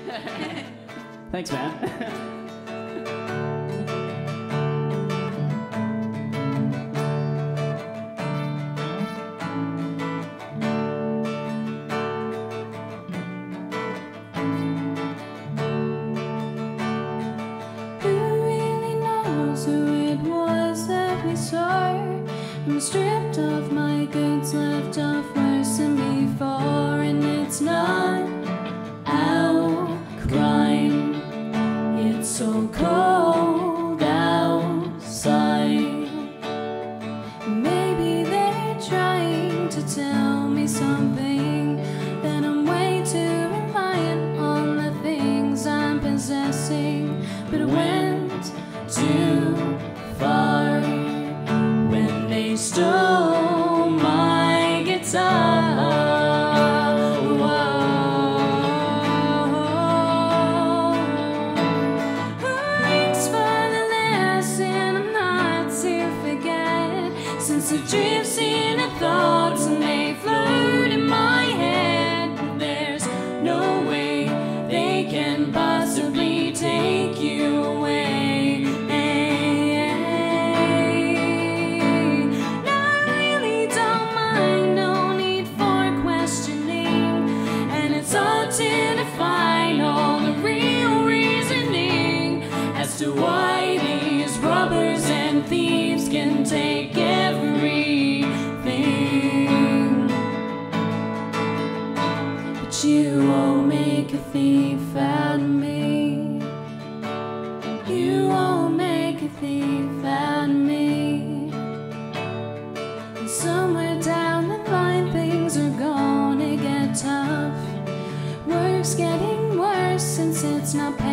Thanks, man. Who really knows who it was that we saw? I'm stripped of my goods, left off possessing, but went too far. When they stole it's not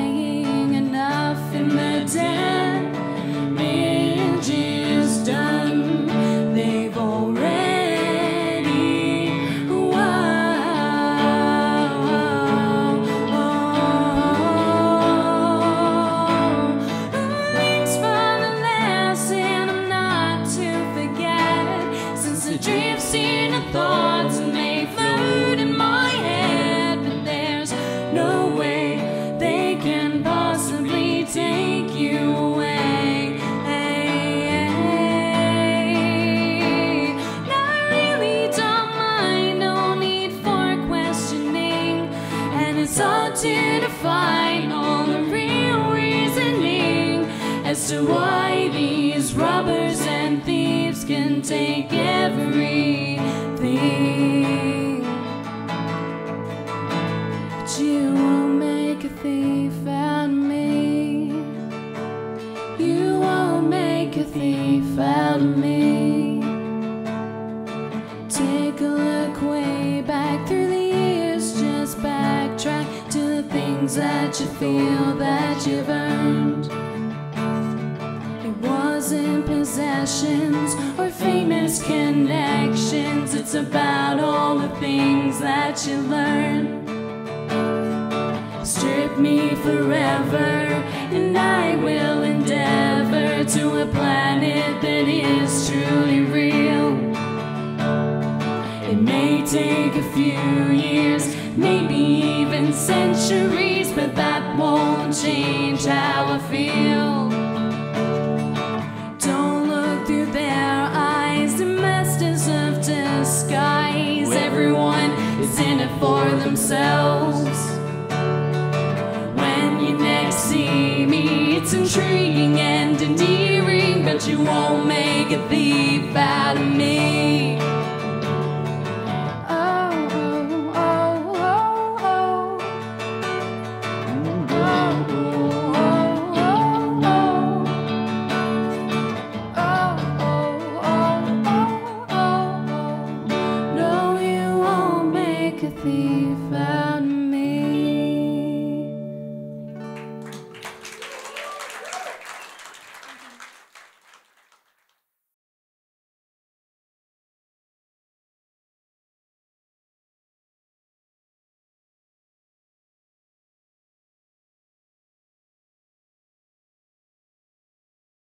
hard to define all the real reasoning as to why these robbers and thieves can take everything. But you won't make a thief out of me. You won't make a thief out of me. Take a look way back through things that you feel that you've earned. It wasn't possessions or famous connections, it's about all the things that you learn. Strip me forever, and I will endeavor to a planet that is truly real. It may take a few years, maybe even centuries, but that won't change how I feel. Don't look through their eyes, they're masters of disguise. Everyone is in it for themselves. When you next see me, it's intriguing and endearing, but you won't make a thief out of me.